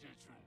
Digital.